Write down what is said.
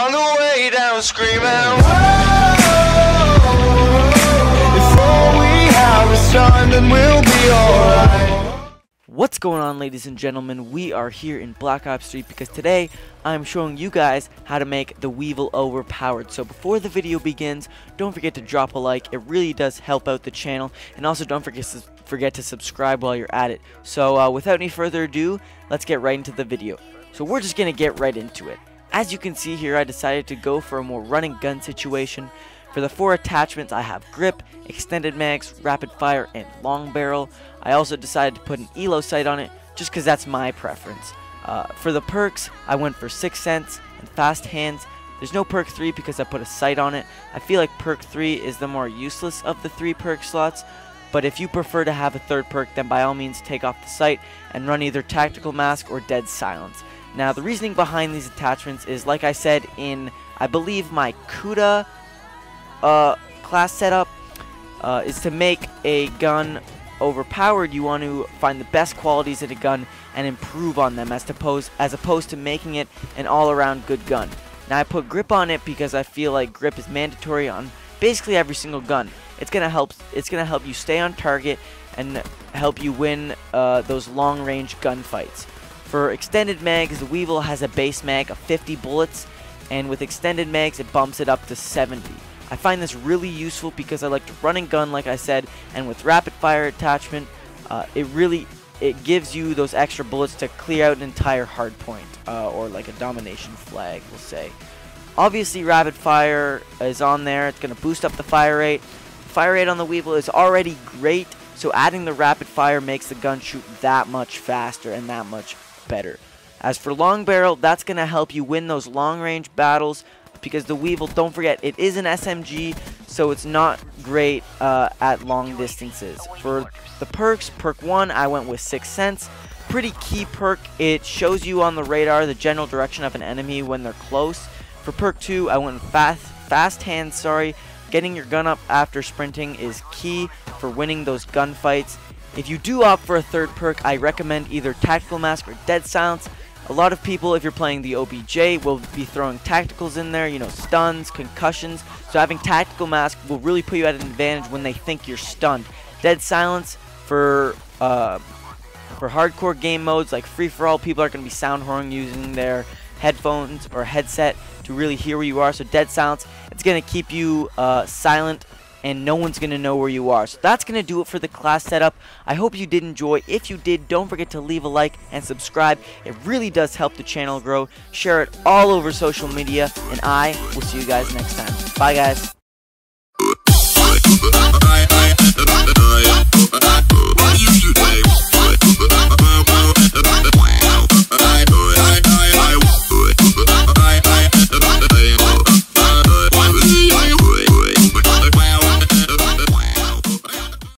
On the way down screaming, we have then we'll be alright. What's going on ladies and gentlemen, we are here in Black Ops 3 because today I'm showing you guys how to make the Weevil overpowered. So before the video begins, don't forget to drop a like, it really does help out the channel, and also don't forget to, forget to subscribe while you're at it. So uh, without any further ado, let's get right into the video. So we're just going to get right into it. As you can see here, I decided to go for a more running gun situation. For the four attachments, I have grip, extended mags, rapid fire, and long barrel. I also decided to put an elo sight on it just because that's my preference. Uh, for the perks, I went for 6 Sense and Fast Hands. There's no perk 3 because I put a sight on it. I feel like perk 3 is the more useless of the 3 perk slots, but if you prefer to have a third perk, then by all means take off the sight and run either Tactical Mask or Dead Silence. Now, the reasoning behind these attachments is, like I said in, I believe, my Kuda uh, class setup uh, is to make a gun overpowered, you want to find the best qualities in a gun and improve on them as opposed, as opposed to making it an all-around good gun. Now I put grip on it because I feel like grip is mandatory on basically every single gun. It's gonna help. It's gonna help you stay on target and help you win uh, those long-range gunfights. For extended mags, the Weevil has a base mag of 50 bullets, and with extended mags, it bumps it up to 70. I find this really useful because I like to run and gun, like I said, and with rapid fire attachment, uh, it really it gives you those extra bullets to clear out an entire hard point, uh, or like a domination flag, we'll say. Obviously, rapid fire is on there. It's going to boost up the fire rate. Fire rate on the Weevil is already great, so adding the rapid fire makes the gun shoot that much faster and that much better. As for long barrel, that's going to help you win those long range battles because the Weevil, don't forget, it is an SMG, so it's not great uh, at long distances. For the perks, perk 1, I went with 6 Sense. Pretty key perk, it shows you on the radar the general direction of an enemy when they're close. For perk 2, I went fast, fast hands, sorry. Getting your gun up after sprinting is key for winning those gunfights. If you do opt for a third perk, I recommend either Tactical Mask or Dead Silence. A lot of people, if you're playing the OBJ, will be throwing tacticals in there, you know, stuns, concussions. So having Tactical Mask will really put you at an advantage when they think you're stunned. Dead Silence for uh, for hardcore game modes like free for all, people are going to be sound horning using their headphones or headset to really hear where you are. So Dead Silence, it's going to keep you uh, silent and no one's going to know where you are. So that's going to do it for the class setup. I hope you did enjoy. If you did, don't forget to leave a like and subscribe. It really does help the channel grow. Share it all over social media, and I will see you guys next time. Bye, guys. What?